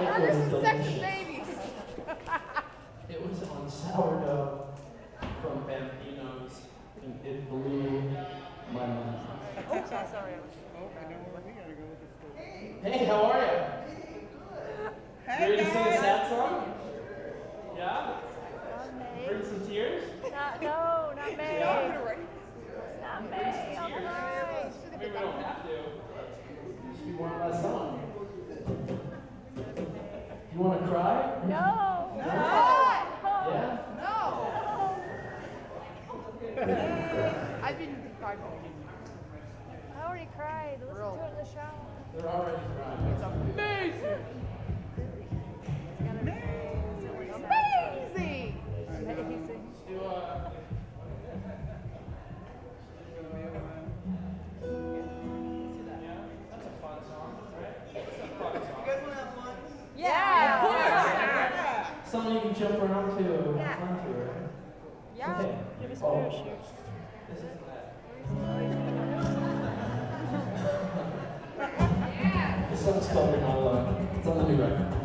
It was Anderson Sex delicious. It was on sourdough from Bambino's, and it blew my mind. Oh, sorry. Hey, how are you? Hey, Ready to sing a sad song? Yeah? Bring some tears? Not, no, not May. Not May. All right. Maybe we don't have to. Just be one last I've been cried. I already cried. Listen to it in the shower. They're already crying. It's amazing. Amazing. Amazing. Let's do a. Yeah, that's a fun song, right? That's a fun song. You guys want to have fun? Yeah. Yeah. Something you can jump around to, have fun to, right? Yeah. Okay. Give us a Oh, This song's called You're Not Alone. It's on the new record.